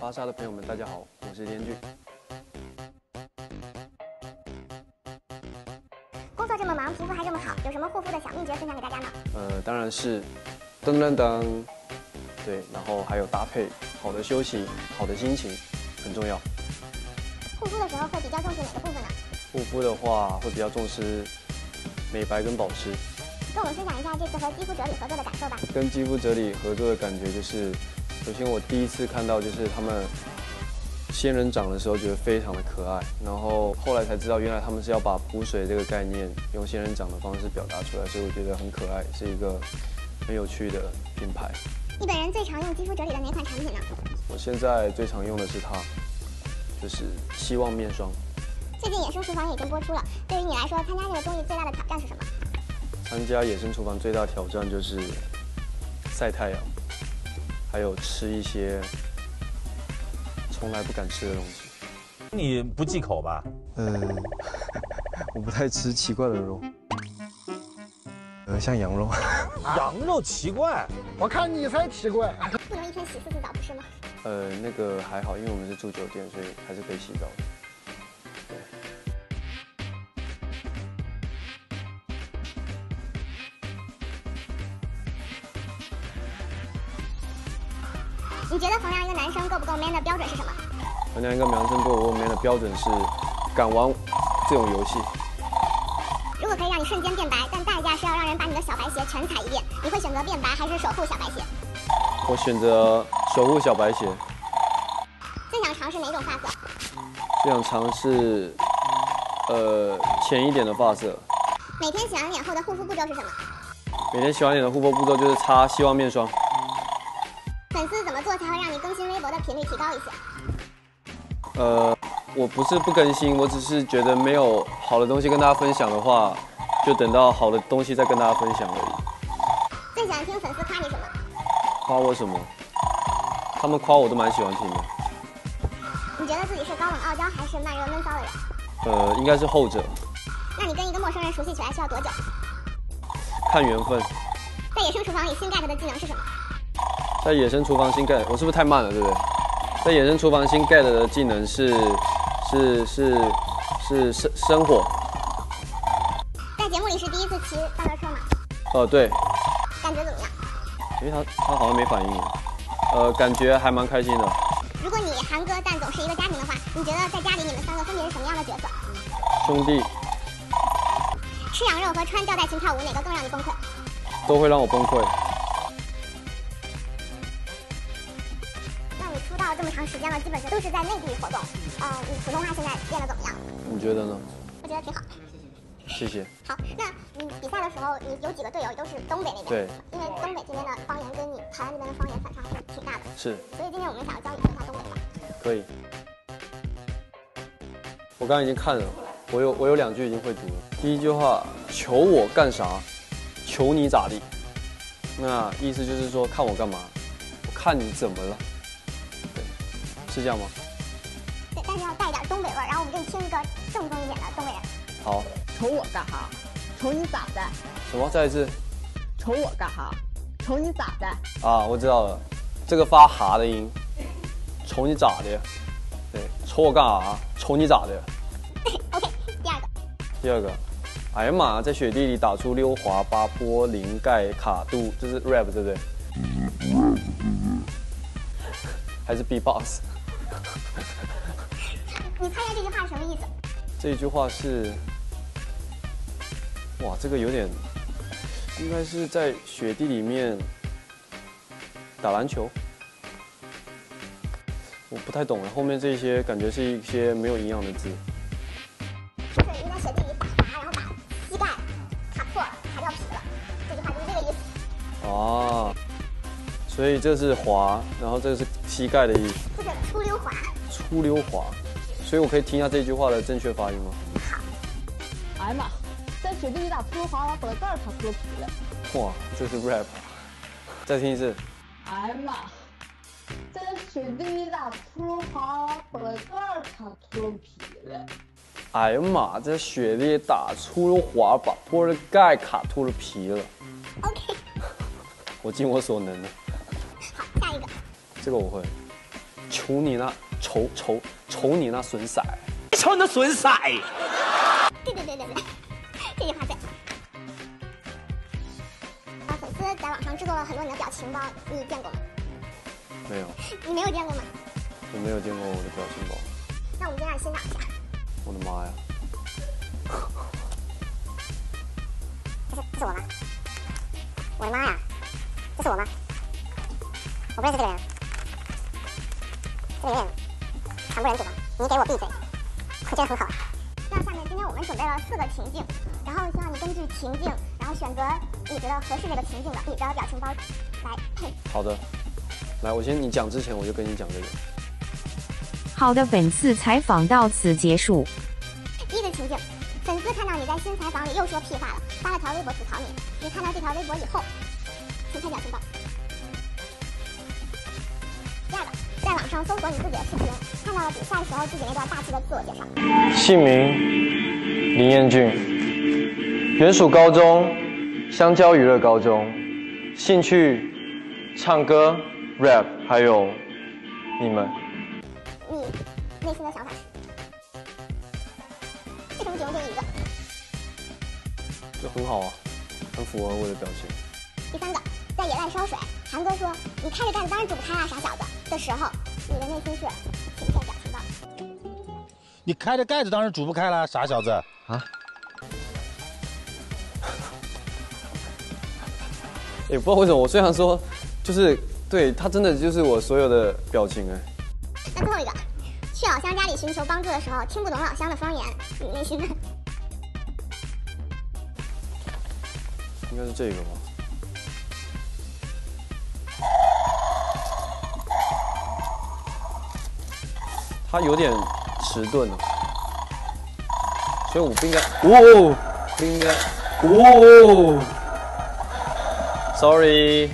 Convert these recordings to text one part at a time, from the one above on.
巴沙的朋友们，大家好，我是天俊。工作这么忙，皮肤还这么好，有什么护肤的小秘诀分享给大家呢？呃，当然是噔噔噔，对，然后还有搭配好的休息、好的心情很重要。护肤的时候会比较重视哪个部分呢？护肤的话会比较重视美白跟保湿。跟我们分享一下这次和肌肤哲理合作的感受吧。跟肌肤哲理合作的感觉就是，首先我第一次看到就是他们仙人掌的时候，觉得非常的可爱，然后后来才知道原来他们是要把补水这个概念用仙人掌的方式表达出来，所以我觉得很可爱，是一个很有趣的品牌。你本人最常用肌肤哲理的哪款产品呢？我现在最常用的是它，就是希望面霜。最近《野生厨房》也已经播出了，对于你来说，参加这个综艺最大的挑战是什么？参加野生厨房最大的挑战就是晒太阳，还有吃一些从来不敢吃的东西。你不忌口吧？嗯，我不太吃奇怪的肉，呃，像羊肉。羊肉奇怪，我看你才奇怪。不能一天洗四次澡，不是吗？呃，那个还好，因为我们是住酒店，所以还是可以洗澡的。你觉得衡量一个男生够不够 man 的标准是什么？衡量一个男生够不够 man 的标准是敢玩这种游戏。如果可以让你瞬间变白，但代价是要让人把你的小白鞋全踩一遍，你会选择变白还是守护小白鞋？我选择守护小白鞋，最想尝试哪种发色？最想尝试呃浅一点的发色。每天洗完脸后的护肤步骤是什么？每天洗完脸的护肤步骤就是擦希望面霜。才会让你更新微博的频率提高一些？呃，我不是不更新，我只是觉得没有好的东西跟大家分享的话，就等到好的东西再跟大家分享而已。最喜欢听粉丝夸你什么？夸我什么？他们夸我都蛮喜欢听的。你觉得自己是高冷傲娇还是慢热闷骚的人？呃，应该是后者，那你跟一个陌生人熟悉起来需要多久？看缘分。在野生厨房里新 get 的技能是什么？在野生厨房新 get，我是不是太慢了，对不对？在野生厨房新 get 的技能是是是是生生火。在节目里是第一次骑大轮车吗？哦，对，感觉怎么样？因为他他好像没反应。呃，感觉还蛮开心的。如果你韩哥蛋总是一个家庭的话，你觉得在家里你们三个分别是什么样的角色？兄弟吃羊肉和穿吊带裙跳舞哪个更让你崩溃？都会让我崩溃。那你出道这么长时间了，基本上都是在内地活动。呃，你普通话现在练得怎么样？你觉得呢？我觉得挺好。谢谢。好，那你比赛的时候，你有几个队友都是东北那边？对。因为东北这边的方言跟你台湾这边的方言反差还是挺大的，是，所以今天我们想要教你说一下东北话。可以。我刚刚已经看了，我有我有两句已经会读了。第一句话，求我干啥？求你咋地？那意思就是说，看我干嘛？我看你怎么了？对，是这样吗？对，但是要带一点东北味儿。然后我们给你听一个正宗一点的东北人。好，瞅我干哈？瞅你咋的？什么？再一次瞅我干哈？瞅你咋的？啊，我知道了，这个发哈的音，瞅你咋的？对，瞅我干啥？瞅你咋的？OK，第二个，第二个，哎呀妈，在雪地里打出溜滑、八坡、零盖、卡度，这是 rap 对不对？还是 B-box？你猜一下这句话是什么意思？这句话是，哇，这个有点，应该是在雪地里面打篮球。我不太懂了，后面这些感觉是一些没有营养的字。就是你在雪地里打滑，然后把膝盖卡破了，卡掉皮了。这句话就是这个意思，啊，所以这是滑，然后这个是膝盖的意思，就是出溜滑。出溜滑。所以我可以听一下这句话的正确发音吗？哎呀妈，在雪地里打出滑，把盖儿卡脱皮了。哇，这是 rap。再听一次。哎呀妈，在雪地里打出滑，把盖儿卡脱皮了。哎呀妈，在雪地里打出溜滑，把玻璃盖卡秃噜皮了。OK，我尽我所能的，好，下一个，这个我会。求你那瞅瞅瞅你那损色，瞅你那损色。对对对对对，这句话对。啊，粉丝在网上制作了很多你的表情包，你见过吗？没有，你没有见过吗？我没有见过我的表情包。那我们就让你欣赏一下。我的妈呀！这是这是我吗？我的妈呀！这是我吗？我不认识这个人。这个人惨不忍睹吧？你给我闭嘴！我觉得很好。那下面今天我们准备了四个情境，然后希望你根据情境，然后选择你觉得合适这个情境的你的表情包来配。好的，来，我先你讲之前我就跟你讲这个。好的，本次采访到此结束。第一个情境，粉丝看到你在新采访里又说屁话了，发了条微博吐槽你。你看到这条微博以后，请看表情包。第二个，在网上搜索你自己的视频，看到了比赛时候自己那段大气的自我介绍。姓名林彦俊，原属高中香蕉娱乐高中，兴趣唱歌、rap，还有你们。你内心的想法是？为什么只用这一个？这很好啊，很符合我的表情。第三个，在野外烧水，韩哥说你开着盖子当然煮不开啊，傻小子的时候，你的内心是。你开着盖子当然煮不开了，傻小子啊。也不知道为什么，我虽然说，就是对他真的就是我所有的表情哎。那最后一个，去老乡家里寻求帮助的时候，听不懂老乡的方言，你内心的应该是这个吧。他有点迟钝哦，所以我不应该，哦，不应该，哦，sorry，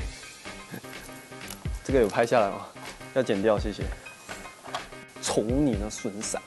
这个有拍下来吗？要剪掉，谢谢。瞅你那损色。